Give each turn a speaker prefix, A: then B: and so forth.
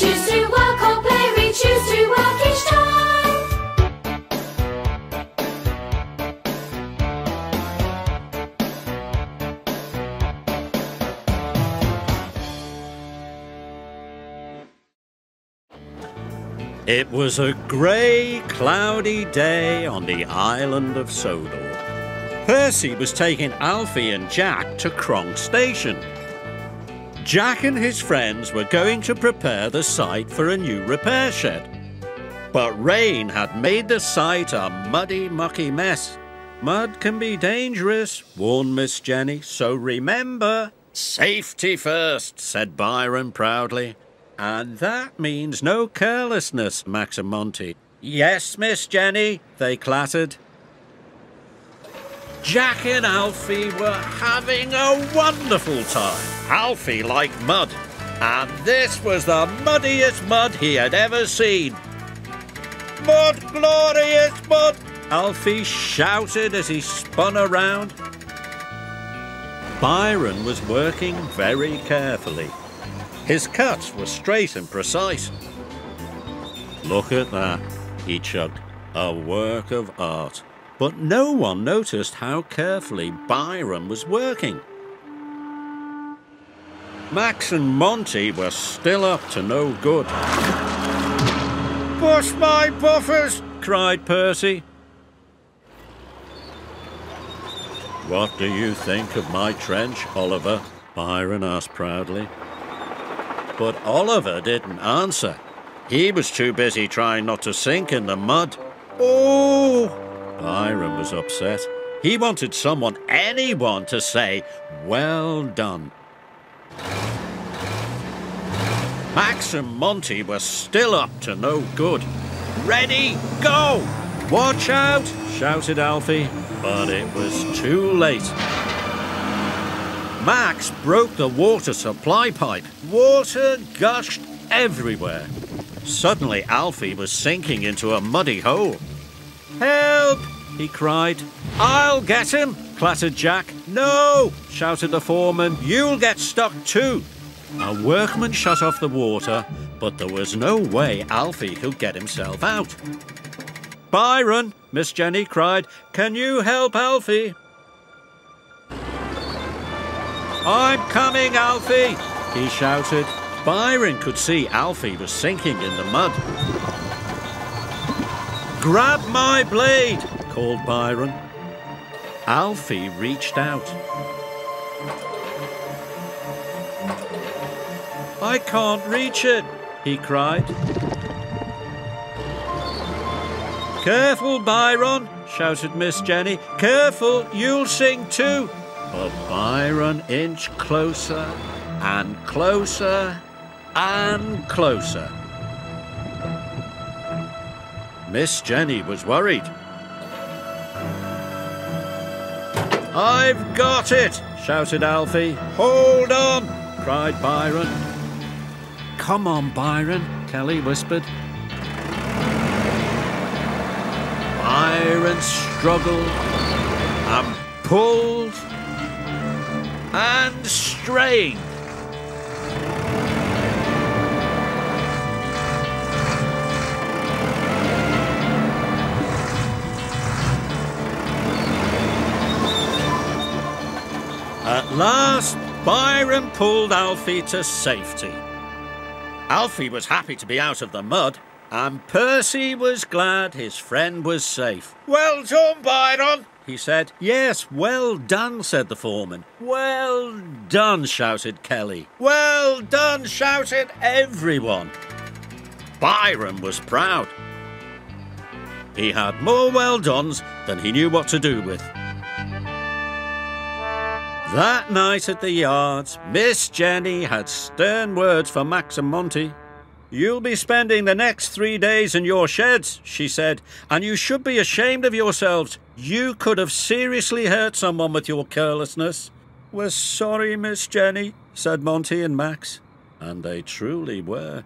A: choose to or play, we choose to each time. It was a grey, cloudy day on the island of Sodor. Percy was taking Alfie and Jack to Kronk Station, Jack and his friends were going to prepare the site for a new repair shed. But rain had made the site a muddy, mucky mess. Mud can be dangerous, warned Miss Jenny, so remember, safety first, said Byron proudly. And that means no carelessness, Max and Monty. Yes, Miss Jenny, they clattered. Jack and Alfie were having a wonderful time. Alfie liked mud, and this was the muddiest mud he had ever seen. Mud, glorious mud! Alfie shouted as he spun around. Byron was working very carefully. His cuts were straight and precise. Look at that, he chugged. A work of art. But no one noticed how carefully Byron was working. Max and Monty were still up to no good. Push my buffers! cried Percy. What do you think of my trench, Oliver? Byron asked proudly. But Oliver didn't answer. He was too busy trying not to sink in the mud. Oh! Byron was upset. He wanted someone, anyone, to say, Well done. Max and Monty were still up to no good. Ready, go! Watch out! shouted Alfie, but it was too late. Max broke the water supply pipe. Water gushed everywhere. Suddenly, Alfie was sinking into a muddy hole. Help! he cried. I'll get him, clattered Jack. No, shouted the foreman. You'll get stuck too. A workman shut off the water, but there was no way Alfie could get himself out. Byron, Miss Jenny cried, can you help Alfie? I'm coming, Alfie, he shouted. Byron could see Alfie was sinking in the mud. Grab my blade, called Byron. Alfie reached out. I can't reach it, he cried. Careful, Byron, shouted Miss Jenny. Careful, you'll sing too. But Byron inched closer and closer and closer. Miss Jenny was worried. I've got it, shouted Alfie. Hold on, cried Byron. Come on, Byron, Kelly whispered. Byron struggled and pulled and strained. At last, Byron pulled Alfie to safety. Alfie was happy to be out of the mud, and Percy was glad his friend was safe. Well done, Byron, he said. Yes, well done, said the foreman. Well done, shouted Kelly. Well done, shouted everyone. Byron was proud. He had more well dones than he knew what to do with. That night at the yards, Miss Jenny had stern words for Max and Monty. You'll be spending the next three days in your sheds, she said, and you should be ashamed of yourselves. You could have seriously hurt someone with your carelessness. We're sorry, Miss Jenny, said Monty and Max. And they truly were.